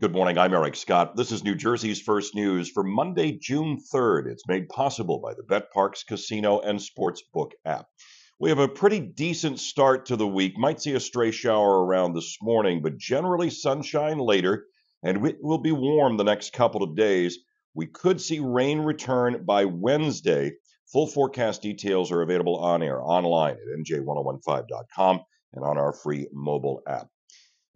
Good morning. I'm Eric Scott. This is New Jersey's first news for Monday, June 3rd. It's made possible by the BetParx Casino and Sportsbook app. We have a pretty decent start to the week. Might see a stray shower around this morning, but generally sunshine later, and it will be warm the next couple of days. We could see rain return by Wednesday. Full forecast details are available on air online at nj1015.com and on our free mobile app.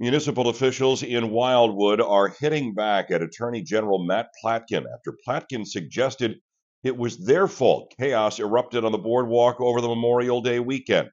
Municipal officials in Wildwood are hitting back at Attorney General Matt Platkin after Platkin suggested it was their fault chaos erupted on the boardwalk over the Memorial Day weekend.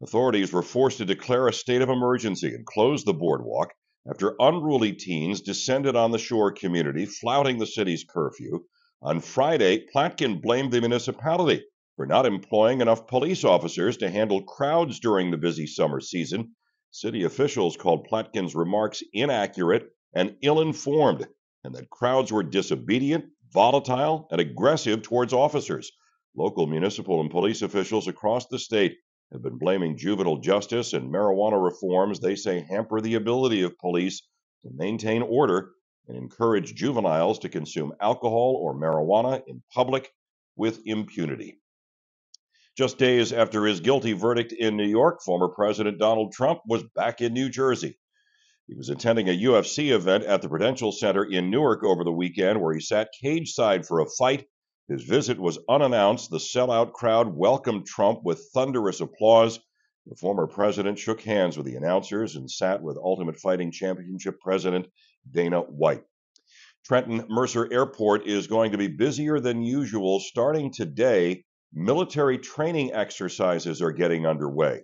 Authorities were forced to declare a state of emergency and close the boardwalk after unruly teens descended on the shore community, flouting the city's curfew. On Friday, Platkin blamed the municipality for not employing enough police officers to handle crowds during the busy summer season City officials called Platkin's remarks inaccurate and ill informed, and that crowds were disobedient, volatile, and aggressive towards officers. Local municipal and police officials across the state have been blaming juvenile justice and marijuana reforms they say hamper the ability of police to maintain order and encourage juveniles to consume alcohol or marijuana in public with impunity. Just days after his guilty verdict in New York, former President Donald Trump was back in New Jersey. He was attending a UFC event at the Prudential Center in Newark over the weekend where he sat cage side for a fight. His visit was unannounced. The sellout crowd welcomed Trump with thunderous applause. The former president shook hands with the announcers and sat with Ultimate Fighting Championship president Dana White. Trenton Mercer Airport is going to be busier than usual starting today military training exercises are getting underway.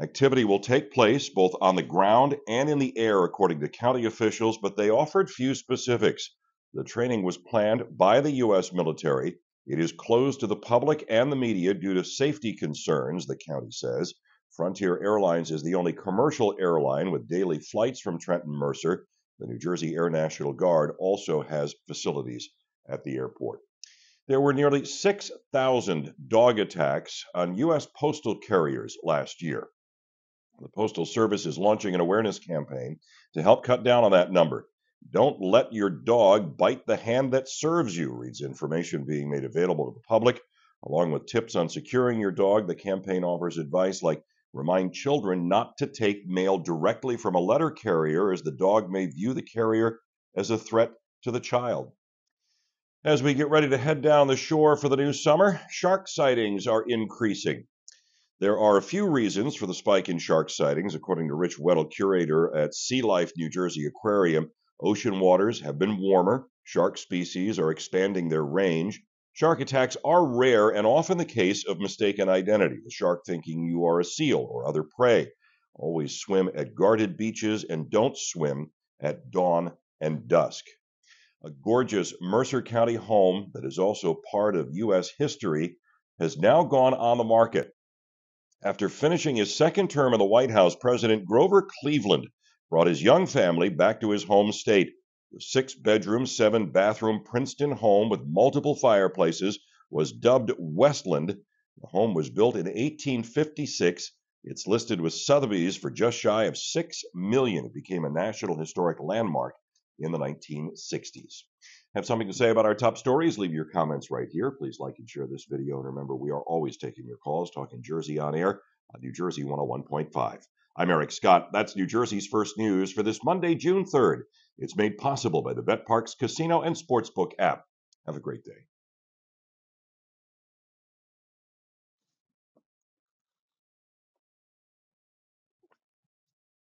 Activity will take place both on the ground and in the air, according to county officials, but they offered few specifics. The training was planned by the U.S. military. It is closed to the public and the media due to safety concerns, the county says. Frontier Airlines is the only commercial airline with daily flights from Trenton Mercer. The New Jersey Air National Guard also has facilities at the airport. There were nearly 6,000 dog attacks on U.S. postal carriers last year. The Postal Service is launching an awareness campaign to help cut down on that number. Don't let your dog bite the hand that serves you, reads information being made available to the public. Along with tips on securing your dog, the campaign offers advice like remind children not to take mail directly from a letter carrier, as the dog may view the carrier as a threat to the child. As we get ready to head down the shore for the new summer, shark sightings are increasing. There are a few reasons for the spike in shark sightings, according to Rich Weddle, curator at Sea Life New Jersey Aquarium. Ocean waters have been warmer, shark species are expanding their range. Shark attacks are rare and often the case of mistaken identity, the shark thinking you are a seal or other prey. Always swim at guarded beaches and don't swim at dawn and dusk a gorgeous Mercer County home that is also part of U.S. history, has now gone on the market. After finishing his second term in the White House, President Grover Cleveland brought his young family back to his home state. The six bedroom, seven bathroom Princeton home with multiple fireplaces was dubbed Westland. The home was built in 1856. It's listed with Sotheby's for just shy of six million. It became a National Historic Landmark in the 1960s. Have something to say about our top stories? Leave your comments right here. Please like and share this video. And remember, we are always taking your calls, talking Jersey on air on New Jersey 101.5. I'm Eric Scott. That's New Jersey's first news for this Monday, June 3rd. It's made possible by the BetParx Casino and Sportsbook app. Have a great day.